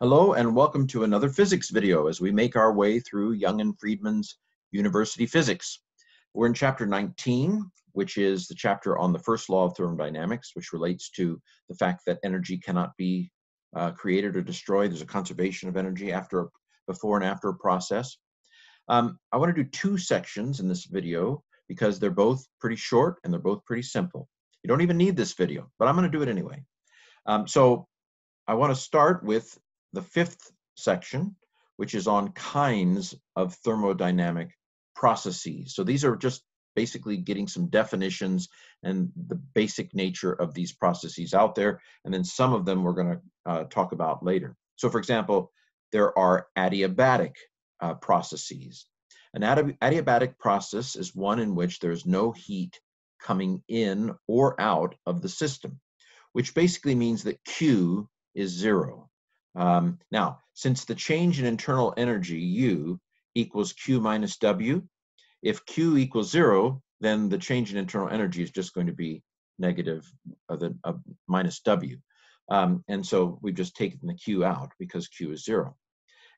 Hello and welcome to another physics video as we make our way through Young and Freedman's University Physics. We're in chapter 19, which is the chapter on the first law of thermodynamics, which relates to the fact that energy cannot be uh, created or destroyed. There's a conservation of energy after, before and after a process. Um, I want to do two sections in this video because they're both pretty short and they're both pretty simple. You don't even need this video, but I'm going to do it anyway. Um, so I want to start with the fifth section, which is on kinds of thermodynamic processes. So these are just basically getting some definitions and the basic nature of these processes out there. And then some of them we're going to uh, talk about later. So for example, there are adiabatic uh, processes. An adiabatic process is one in which there's no heat coming in or out of the system, which basically means that Q is zero. Um, now, since the change in internal energy, U, equals Q minus W, if Q equals zero, then the change in internal energy is just going to be negative uh, the, uh, minus W. Um, and so we've just taken the Q out because Q is zero.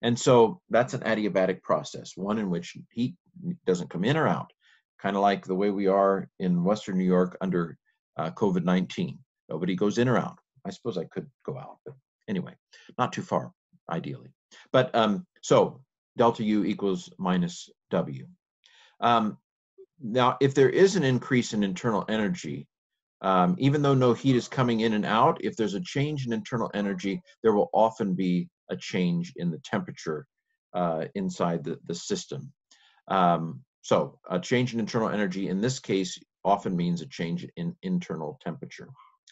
And so that's an adiabatic process, one in which heat doesn't come in or out, kind of like the way we are in Western New York under uh, COVID-19. Nobody goes in or out. I suppose I could go out, but Anyway, not too far, ideally. But um, so delta U equals minus W. Um, now, if there is an increase in internal energy, um, even though no heat is coming in and out, if there's a change in internal energy, there will often be a change in the temperature uh, inside the, the system. Um, so a change in internal energy in this case often means a change in internal temperature.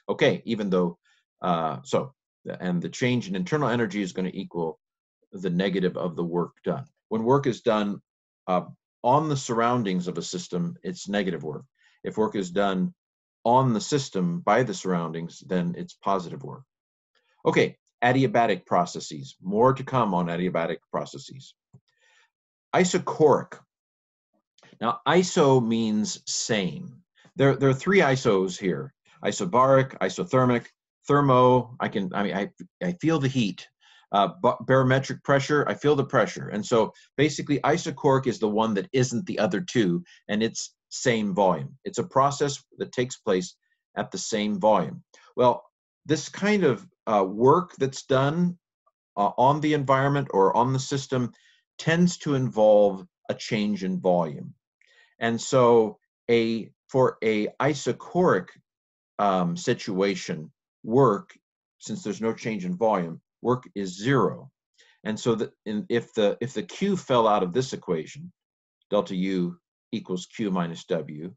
Okay, even though, uh, so and the change in internal energy is going to equal the negative of the work done. When work is done uh, on the surroundings of a system, it's negative work. If work is done on the system by the surroundings, then it's positive work. Okay, adiabatic processes. More to come on adiabatic processes. Isochoric. Now, iso means same. There, there are three isos here, isobaric, isothermic, thermo, I can, I mean, I, I feel the heat. Uh, barometric pressure, I feel the pressure. And so basically isochoric is the one that isn't the other two and it's same volume. It's a process that takes place at the same volume. Well, this kind of uh, work that's done uh, on the environment or on the system tends to involve a change in volume. And so a for a isochoric um, situation, work, since there's no change in volume, work is zero. And so that in, if the if the Q fell out of this equation, delta U equals Q minus W,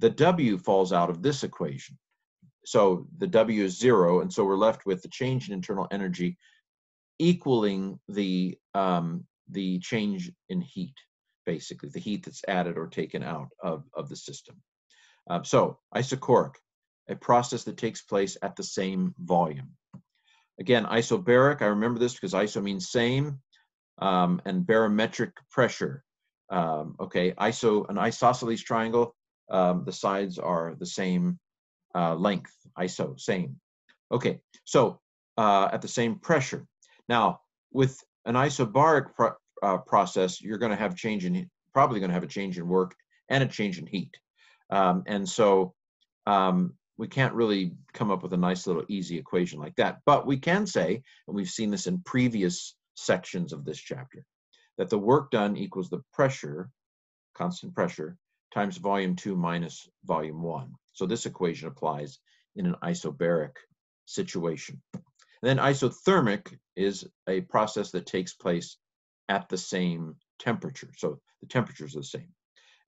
the W falls out of this equation. So the W is zero, and so we're left with the change in internal energy equaling the um, the change in heat, basically the heat that's added or taken out of, of the system. Uh, so isochoric, a process that takes place at the same volume. Again, isobaric, I remember this because iso means same, um, and barometric pressure. Um, okay, iso, an isosceles triangle, um, the sides are the same uh, length, iso, same. Okay, so uh, at the same pressure. Now, with an isobaric uh, process, you're going to have change in, probably going to have a change in work and a change in heat. Um, and so um, we can't really come up with a nice little easy equation like that. But we can say, and we've seen this in previous sections of this chapter, that the work done equals the pressure, constant pressure, times volume 2 minus volume 1. So this equation applies in an isobaric situation. And then isothermic is a process that takes place at the same temperature. So the temperatures are the same.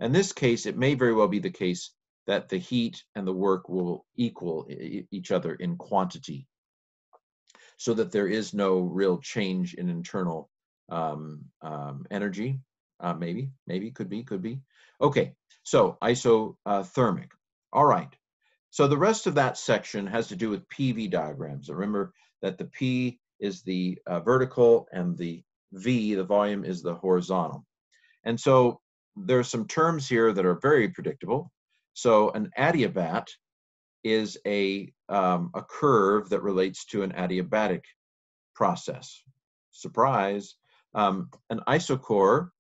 In this case, it may very well be the case that the heat and the work will equal each other in quantity so that there is no real change in internal um, um, energy. Uh, maybe, maybe, could be, could be. Okay, so isothermic. All right. So the rest of that section has to do with PV diagrams. Remember that the P is the uh, vertical and the V, the volume, is the horizontal. And so there are some terms here that are very predictable. So an adiabat is a, um, a curve that relates to an adiabatic process. surprise, um, an isochore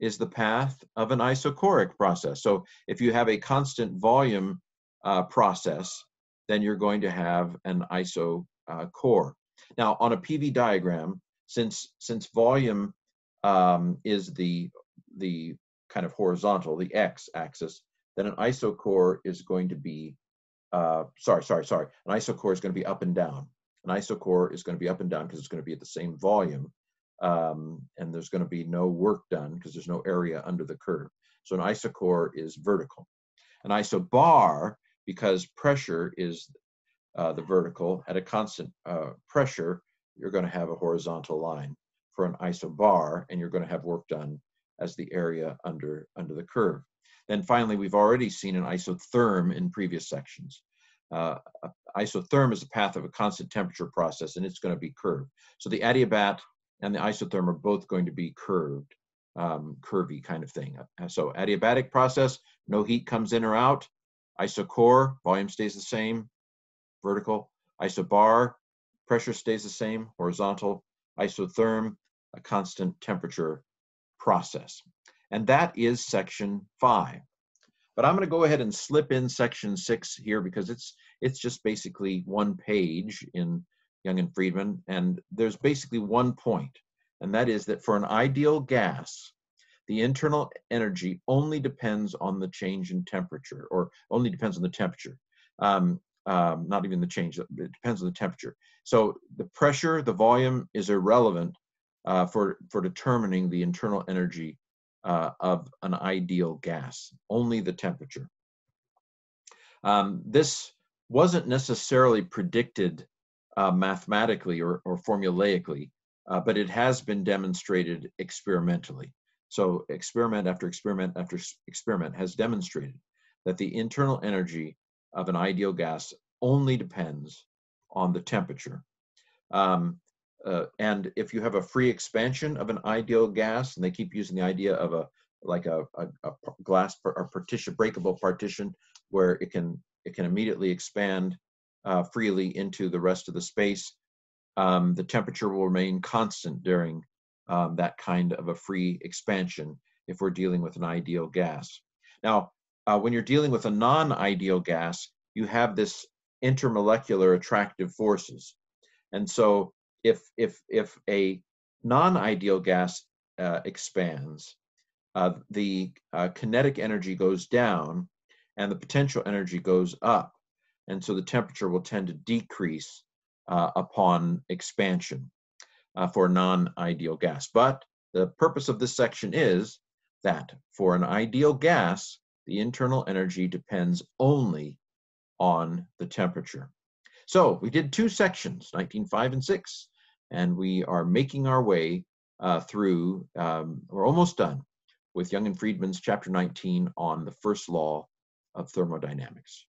is the path of an isochoric process. So if you have a constant volume uh, process, then you're going to have an isochore. Now, on a PV diagram, since since volume um, is the the kind of horizontal, the x-axis, then an isochore is going to be uh, sorry, sorry, sorry. An isochore is going to be up and down. An isochore is going to be up and down because it's going to be at the same volume, um, and there's going to be no work done because there's no area under the curve. So an isochore is vertical. An isobar, because pressure is uh, the vertical, at a constant uh, pressure, you're going to have a horizontal line for an isobar, and you're going to have work done as the area under, under the curve. Then finally, we've already seen an isotherm in previous sections. Uh, isotherm is a path of a constant temperature process, and it's going to be curved. So the adiabat and the isotherm are both going to be curved, um, curvy kind of thing. So adiabatic process, no heat comes in or out. Isochore, volume stays the same, vertical. Isobar, pressure stays the same, horizontal. Isotherm, a constant temperature process. And that is section five. But I'm going to go ahead and slip in section six here because it's it's just basically one page in Young and Freedman, and there's basically one point, and that is that for an ideal gas, the internal energy only depends on the change in temperature, or only depends on the temperature. Um, um, not even the change, it depends on the temperature. So the pressure, the volume is irrelevant uh, for, for determining the internal energy uh, of an ideal gas, only the temperature. Um, this wasn't necessarily predicted uh, mathematically or, or formulaically, uh, but it has been demonstrated experimentally. So experiment after experiment after experiment has demonstrated that the internal energy of an ideal gas only depends on the temperature. Um, uh, and if you have a free expansion of an ideal gas, and they keep using the idea of a like a, a, a glass or partition, breakable partition, where it can it can immediately expand uh, freely into the rest of the space. Um, the temperature will remain constant during um, that kind of a free expansion if we're dealing with an ideal gas. Now, uh, when you're dealing with a non-ideal gas, you have this intermolecular attractive forces. And so if, if, if a non-ideal gas uh, expands, uh, the uh, kinetic energy goes down and the potential energy goes up. And so the temperature will tend to decrease uh, upon expansion uh, for non-ideal gas. But the purpose of this section is that for an ideal gas, the internal energy depends only on the temperature. So we did two sections, 19.5 and 6, and we are making our way uh, through, um, we're almost done with Young and Freedman's chapter 19 on the first law of thermodynamics.